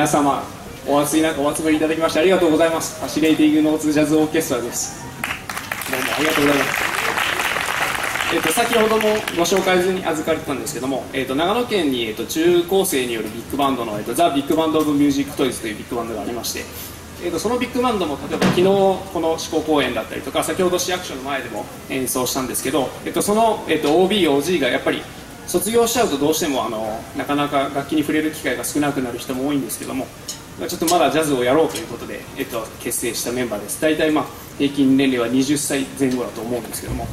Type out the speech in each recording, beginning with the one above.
皆様お集りなお集まりいただきましてありがとうございます。ファシネイティングノーツジャズオーケストラです。どうもありがとうございます。えっと、先ほどもご紹介に預かってたんですけども、えっと、長野県に、えっと、中高生によるビッグバンドの、えっと、ザ・ビッグバンド・オブ・ミュージック・トイズというビッグバンドがありまして、えっと、そのビッグバンドも例えば昨日この四高公園だったりとか先ほど市役所の前でも演奏したんですけど、えっと、その、えっと、OB、OG がやっぱり卒業しちゃうとどうしてもあのなかなか楽器に触れる機会が少なくなる人も多いんですけどもちょっとまだジャズをやろうということで、えっと、結成したメンバーです。大体まあ平均年齢は20歳前後だと思うんですけども。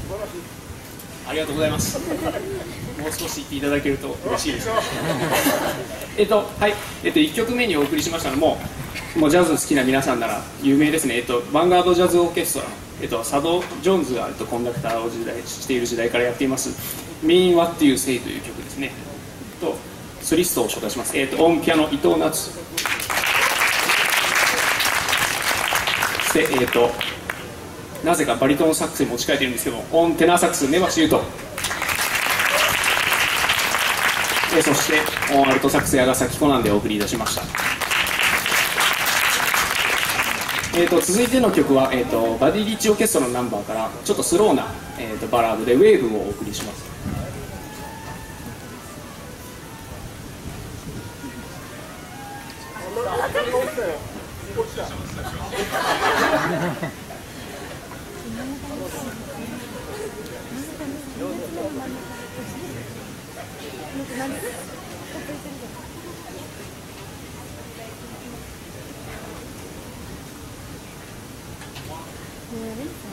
ありがとうございます。もう少し言っていただけると嬉しいです。えっとはい、えっと、1曲目にお送りしましたのももうジャズ好きな皆さんなら有名ですね、えっと、ヴァンガードジャズオーケストラ、えっと、佐渡ジョーンズが、えっと、コンダクターを時代している時代からやっています「Mean What You Say」という曲ですね。とソリストを紹介します、えっと、オンピアノ伊藤夏。そしてえっとなぜかバリトンサックスに持ち替えてるんですけどオンテナーサックス根橋優斗。えそしてオンアルトサックス矢ヶ崎コナンでお送りいたしました。えーと、続いての曲は、えーと、バディ・リッチ・オーケストラのナンバーからちょっとスローな、えーと、とバラードで「ウェーブをお送りします。Where is it?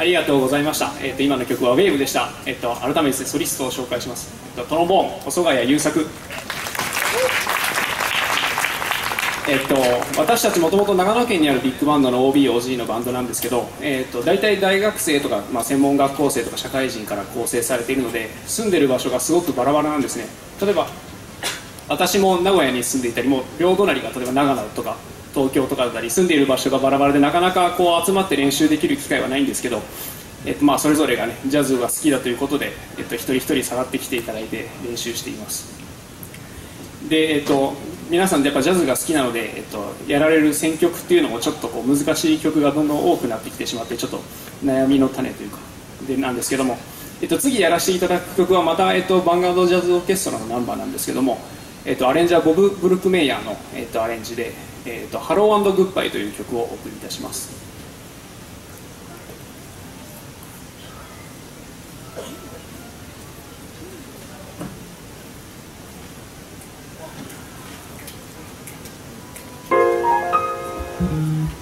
ありがとうございました、えーと、今の曲は「ウェーブでした、えーと、改めてソリストを紹介します、えーと、トロンボーン細谷優作。えっと、私たちもともと長野県にあるビッグバンドの OBOG のバンドなんですけど、えっと、大体大学生とか、まあ、専門学校生とか社会人から構成されているので住んでる場所がすごくバラバラなんですね。例えば私も名古屋に住んでいたりも両隣が例えば長野とか東京とかだったり住んでいる場所がバラバラでなかなかこう集まって練習できる機会はないんですけど、えっと、まあそれぞれがねジャズが好きだということで、えっと、一人一人下がってきていただいて練習しています。で、えっと、皆さんやっぱジャズが好きなので、えっと、やられる選曲っていうのもちょっとこう難しい曲がどんどん多くなってきてしまってちょっと悩みの種というかでなんですけども、えっと、次やらせていただく曲はまた、えっと、バンガードジャズオーケストラのナンバーなんですけどもえーと、アレンジャーボブ・ブルックメイヤーの、えーと、アレンジで「えーと、ハローグッバイという曲をお送りいたします。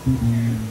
Mm-hmm.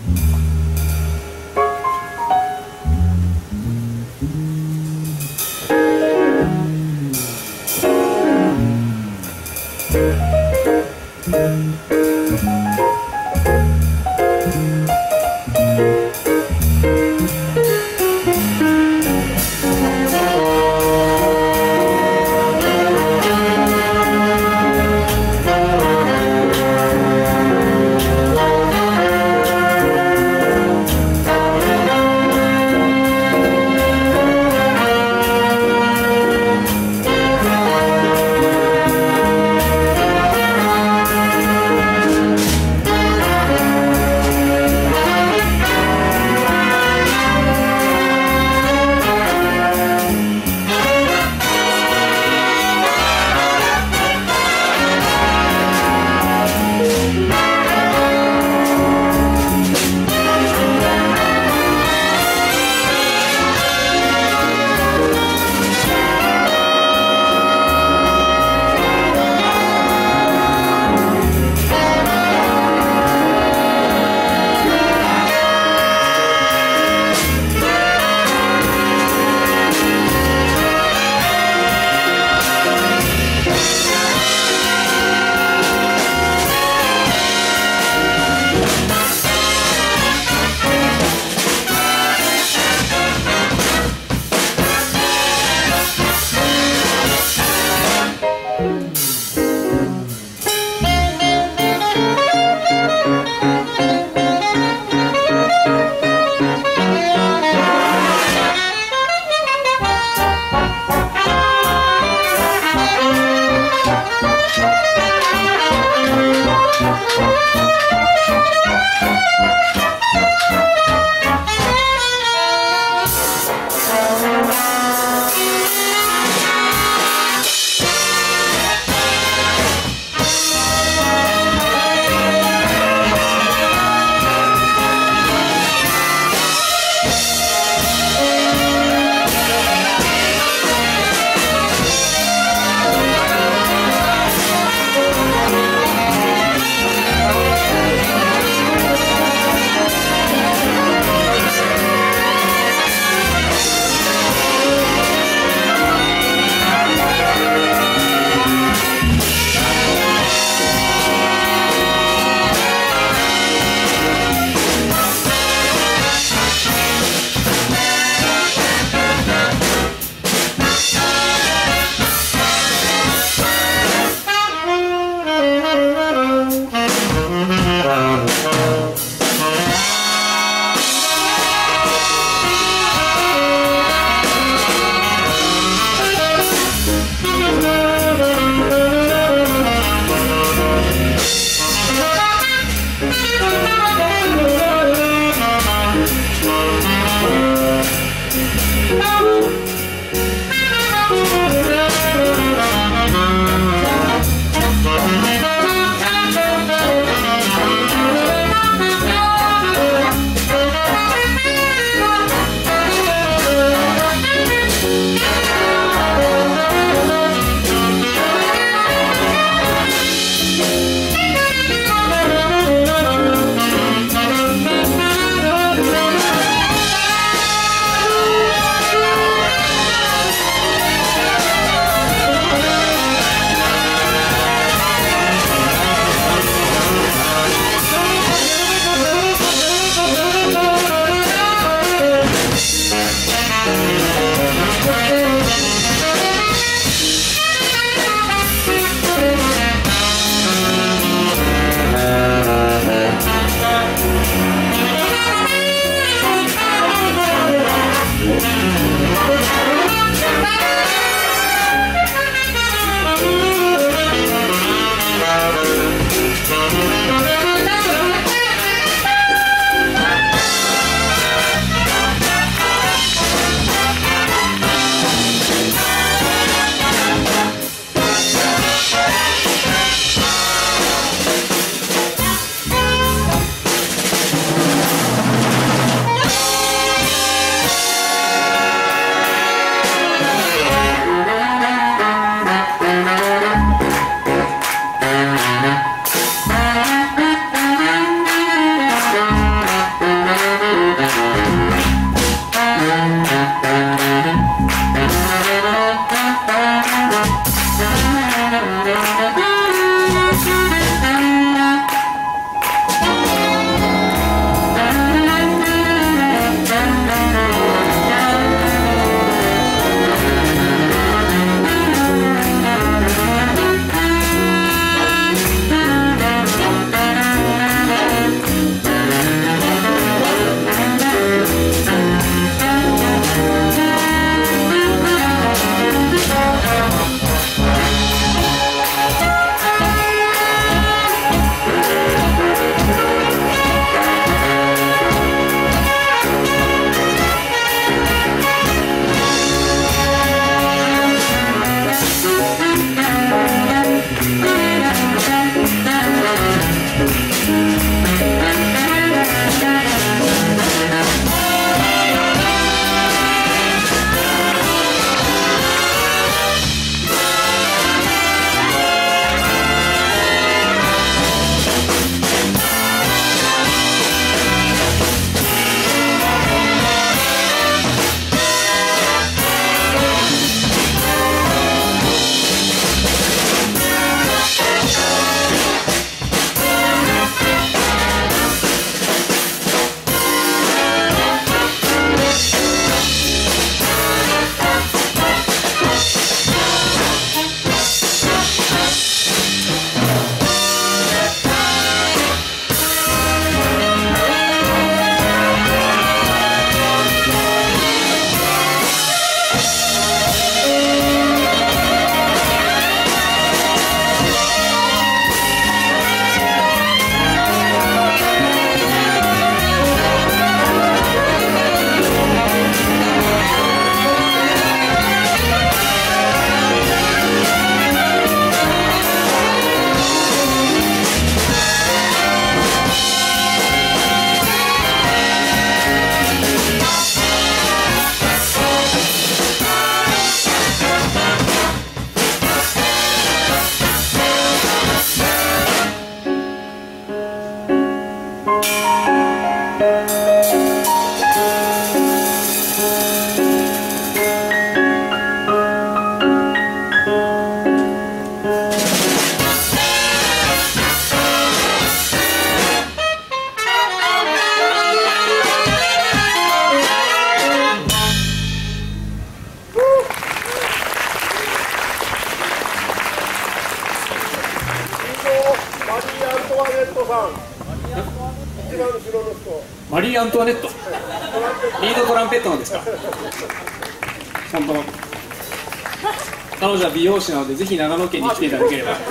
美容師なのでぜひ長野県に来ていただければ。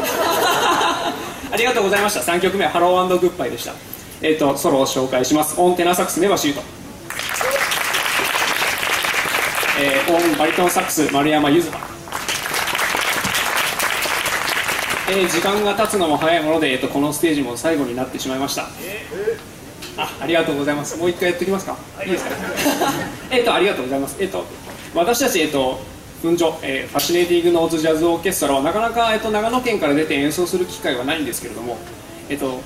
ありがとうございました。3曲目ハローグッバイでした。えっ、とソロを紹介します。オンテナサックスメバシュート。えー、オンバリトンサックス丸山ゆずは、えー、時間が経つのも早いもので、えーと、このステージも最後になってしまいました。あありがとうございます。もう一回やっておきますか？いいですか？えっとありがとうございます。えっ、と私たちえっ、と粉所、えー、ファシネーティングノーズジャズオーケストラはなかなか、えっと、長野県から出て演奏する機会はないんですけれども、えっと、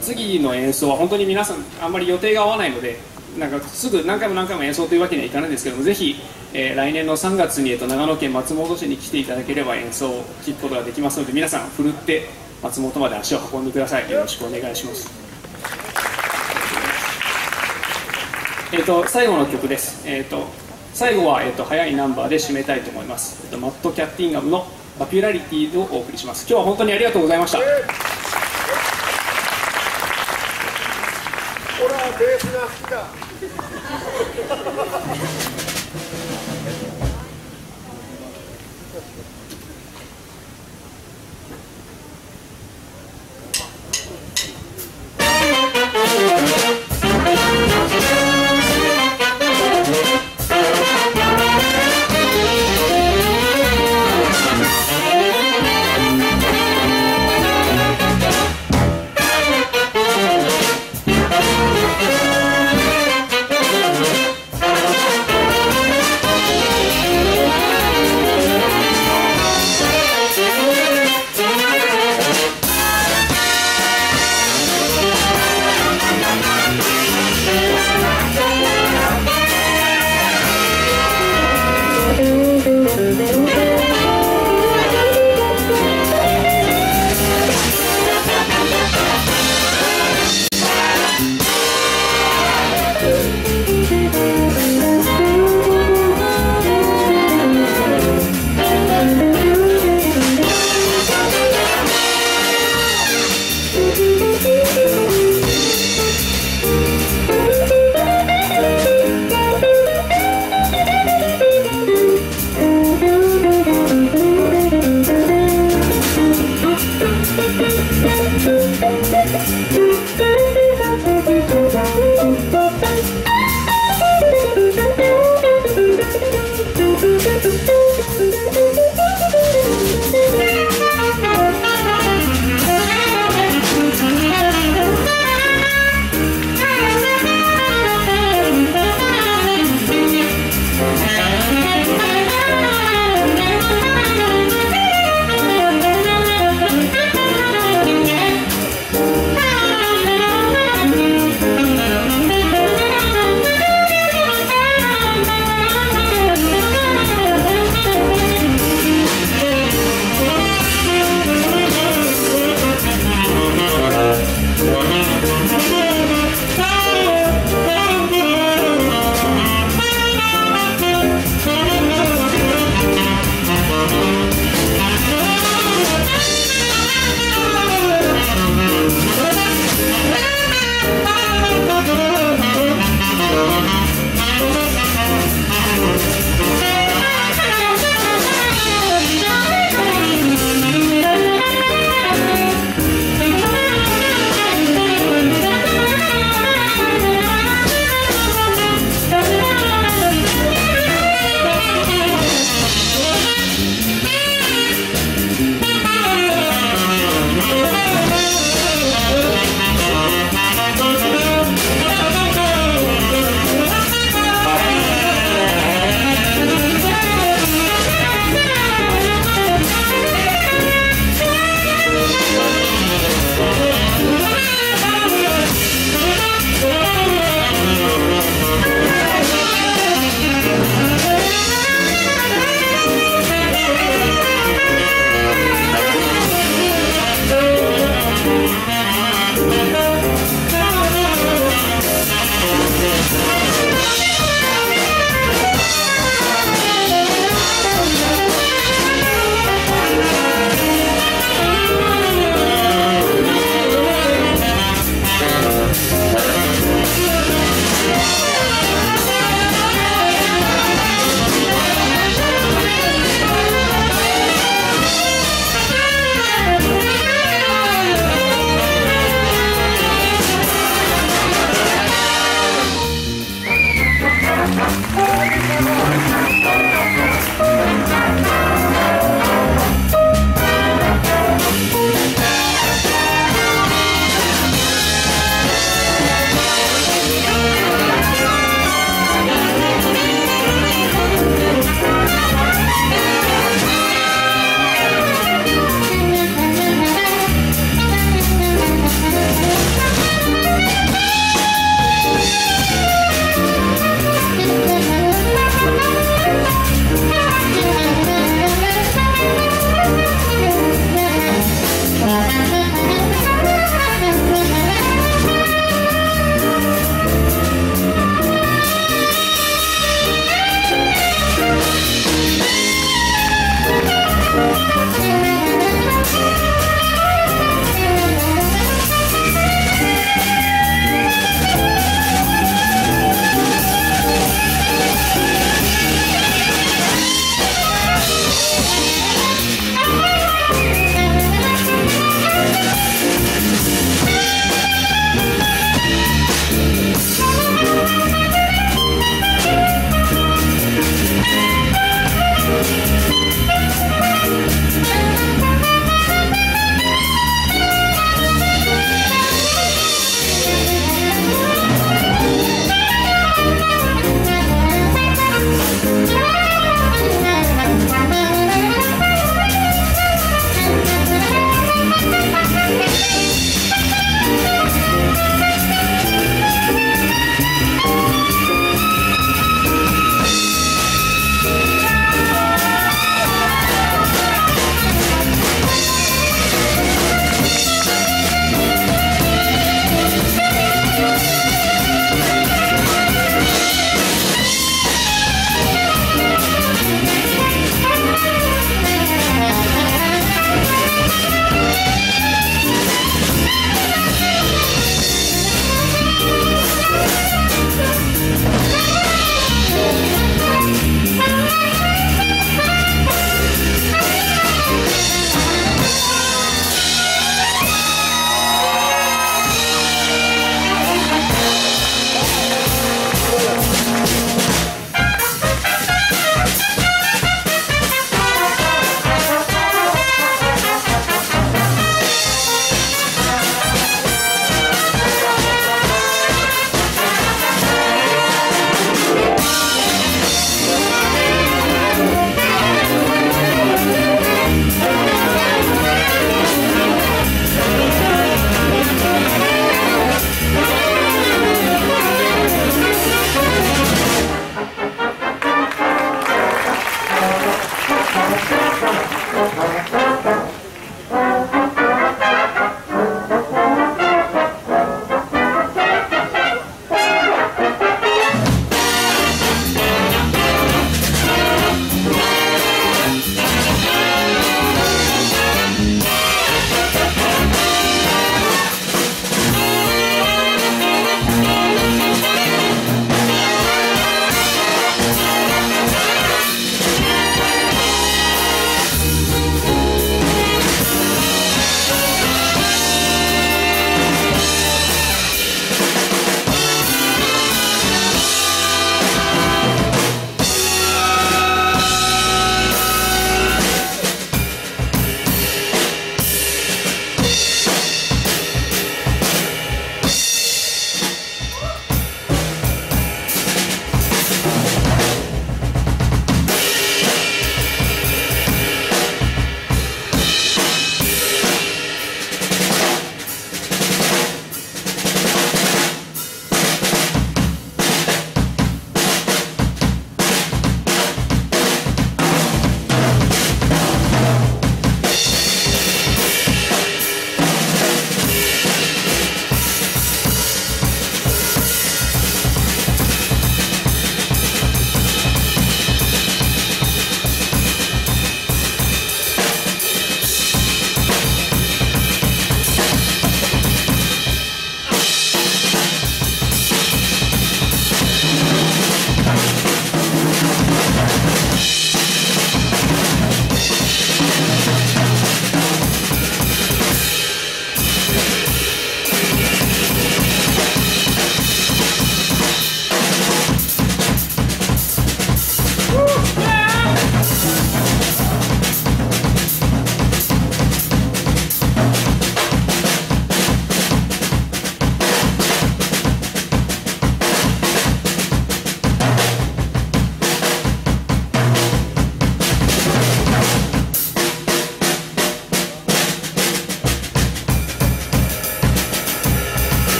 次の演奏は本当に皆さんあんまり予定が合わないのでなんかすぐ何回も何回も演奏というわけにはいかないんですけどもぜひ、えー、来年の3月に、えっと、長野県松本市に来ていただければ演奏を聴くことができますので皆さんふるって松本まで足を運んでください。よろしくお願いします。えっと最後の曲です。えっと最後は、えっと、早いナンバーで締めたいと思います、えっと、マット・キャッティンガムの「パピュラリティ」をお送りします。今日は本当にありがとうございました、ほらベースが好きだ。